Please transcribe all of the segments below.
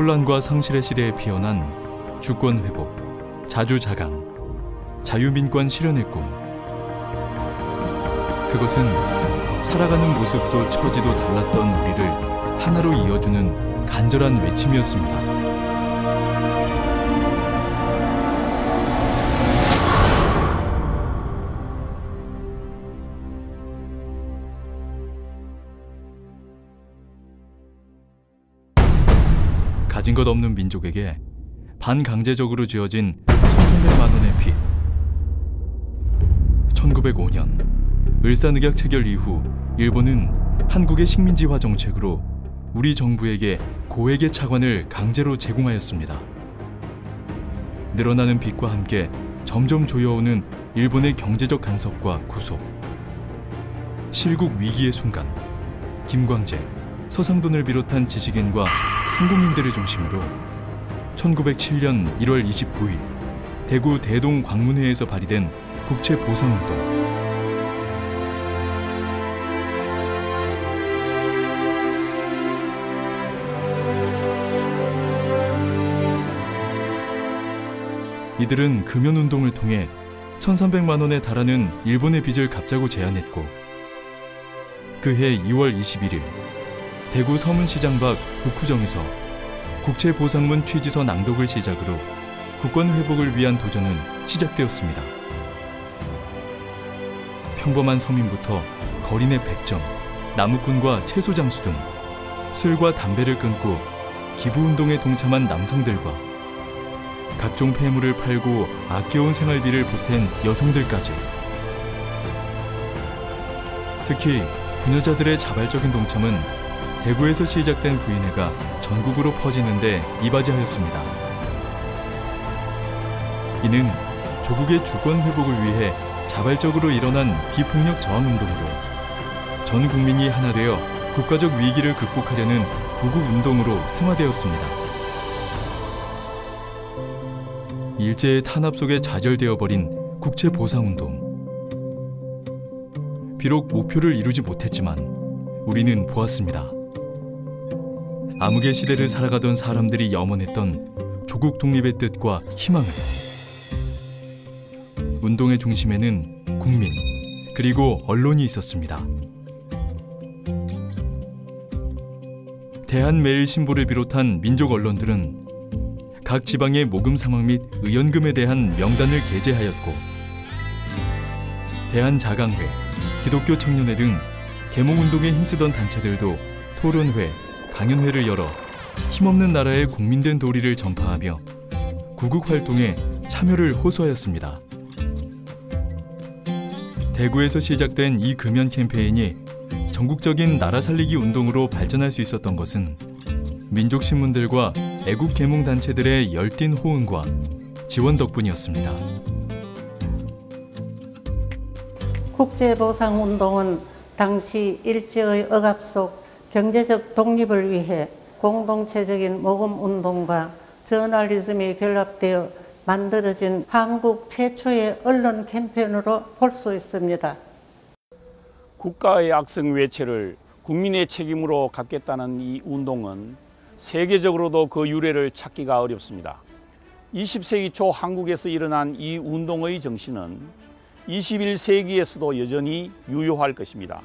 혼란과 상실의 시대에 피어난 주권 회복, 자주 자강, 자유민권 실현의 꿈. 그것은 살아가는 모습도 처지도 달랐던 우리를 하나로 이어주는 간절한 외침이었습니다. 가진 것 없는 민족에게 반강제적으로 쥐어진 1300만 원의 빚. 1905년 을사늑약 체결 이후 일본은 한국의 식민지화 정책으로 우리 정부에게 고액의 차관을 강제로 제공하였습니다. 늘어나는 빚과 함께 점점 조여오는 일본의 경제적 간섭과 구속. 실국 위기의 순간 김광재, 서상돈을 비롯한 지식인과 성공인들을 중심으로 1907년 1월 29일 대구 대동 광문회에서 발의된 국채 보상 운동. 이들은 금연 운동을 통해 1300만 원에 달하는 일본의 빚을 갚자고 제안했고 그해 2월 21일 대구 서문시장 밖 국후정에서 국채보상문 취지서 낭독을 시작으로 국권 회복을 위한 도전은 시작되었습니다. 평범한 서민부터 거린의 백점, 나무꾼과 채소 장수 등 술과 담배를 끊고 기부운동에 동참한 남성들과 각종 폐물을 팔고 아껴온 생활비를 보탠 여성들까지 특히 부녀자들의 자발적인 동참은 대구에서 시작된 부인회가 전국으로 퍼지는데 이바지하였습니다. 이는 조국의 주권 회복을 위해 자발적으로 일어난 비폭력 저항 운동으로 전 국민이 하나 되어 국가적 위기를 극복하려는 구국 운동으로 승화되었습니다. 일제의 탄압 속에 좌절되어 버린 국채 보상 운동. 비록 목표를 이루지 못했지만 우리는 보았습니다. 암흑의 시대를 살아가던 사람들이 염원했던 조국 독립의 뜻과 희망을 운동의 중심에는 국민 그리고 언론이 있었습니다. 대한매일신보를 비롯한 민족 언론들은 각 지방의 모금 상황 및 의연금에 대한 명단을 게재하였고 대한자강회, 기독교 청년회 등 개몽운동에 힘쓰던 단체들도 토론회, 강연회를 열어 힘없는 나라의 국민된 도리를 전파하며 구국 활동에 참여를 호소하였습니다. 대구에서 시작된 이 금연 캠페인이 전국적인 나라 살리기 운동으로 발전할 수 있었던 것은 민족 신문들과 애국 계몽 단체들의 열띤 호응과 지원 덕분이었습니다. 국제보상 운동은 당시 일제의 억압 속 경제적 독립을 위해 공동체적인 모금 운동과 저널리즘이 결합되어 만들어진 한국 최초의 언론 캠페인으로 볼 수 있습니다. 국가의 악성 외채를 국민의 책임으로 갚겠다는 이 운동은 세계적으로도 그 유래를 찾기가 어렵습니다. 20세기 초 한국에서 일어난 이 운동의 정신은 21세기에서도 여전히 유효할 것입니다.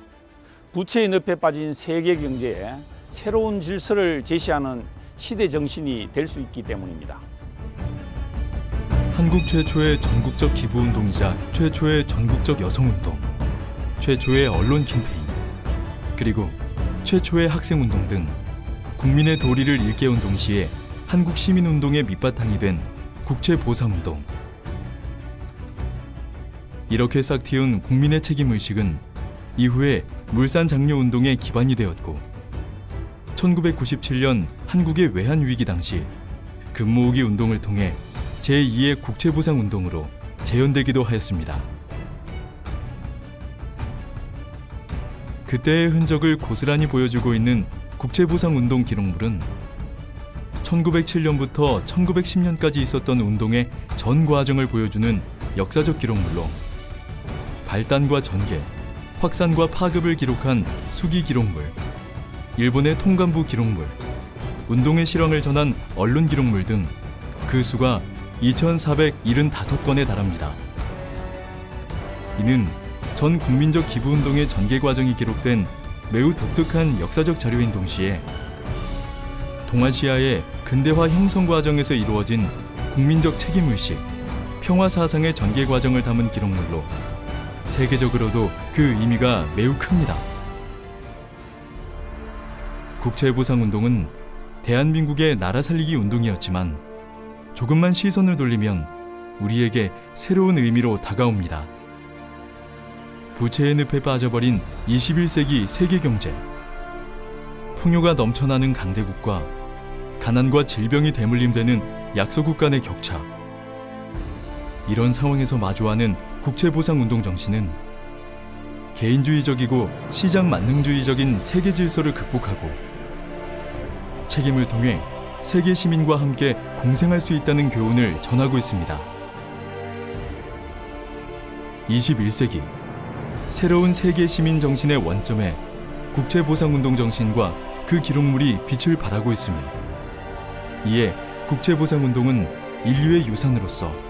부채의 늪에 빠진 세계 경제에 새로운 질서를 제시하는 시대 정신이 될 수 있기 때문입니다. 한국 최초의 전국적 기부운동이자 최초의 전국적 여성운동, 최초의 언론 캠페인, 그리고 최초의 학생운동 등 국민의 도리를 일깨운 동시에 한국 시민운동의 밑바탕이 된 국채보상운동. 이렇게 싹 틔운 국민의 책임의식은 이후에 물산 장려 운동의 기반이 되었고 1997년 한국의 외환 위기 당시 금모으기 운동을 통해 제2의 국채 보상 운동으로 재현되기도 하였습니다. 그때의 흔적을 고스란히 보여주고 있는 국채 보상 운동 기록물은 1907년부터 1910년까지 있었던 운동의 전 과정을 보여주는 역사적 기록물로 발단과 전개, 확산과 파급을 기록한 수기 기록물, 일본의 통감부 기록물, 운동의 실황을 전한 언론 기록물 등 그 수가 2,475건에 달합니다. 이는 전 국민적 기부운동의 전개 과정이 기록된 매우 독특한 역사적 자료인 동시에 동아시아의 근대화 형성 과정에서 이루어진 국민적 책임 의식, 평화 사상의 전개 과정을 담은 기록물로 세계적으로도 그 의미가 매우 큽니다. 국채보상운동은 대한민국의 나라 살리기 운동이었지만 조금만 시선을 돌리면 우리에게 새로운 의미로 다가옵니다. 부채의 늪에 빠져버린 21세기 세계 경제. 풍요가 넘쳐나는 강대국과 가난과 질병이 대물림되는 약소국 간의 격차. 이런 상황에서 마주하는 국채보상운동 정신은 개인주의적이고 시장 만능주의적인 세계 질서를 극복하고 책임을 통해 세계 시민과 함께 공생할 수 있다는 교훈을 전하고 있습니다. 21세기 새로운 세계 시민 정신의 원점에 국채보상운동 정신과 그 기록물이 빛을 발하고 있으며 이에 국채보상운동은 인류의 유산으로서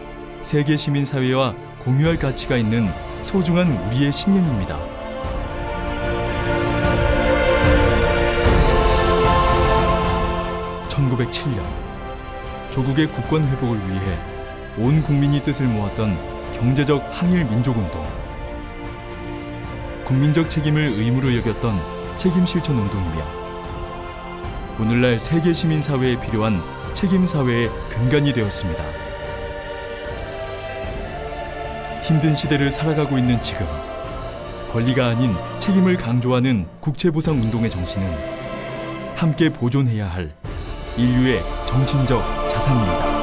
세계 시민 사회와 공유할 가치가 있는 소중한 우리의 신념입니다. (1907년) 조국의 국권 회복을 위해 온 국민이 뜻을 모았던 경제적 항일 민족운동 국민적 책임을 의무로 여겼던 책임 실천 운동이며 오늘날 세계 시민 사회에 필요한 책임 사회의 근간이 되었습니다. 힘든 시대를 살아가고 있는 지금 권리가 아닌 책임을 강조하는 국채보상 운동의 정신은 함께 보존해야 할 인류의 정신적 자산입니다.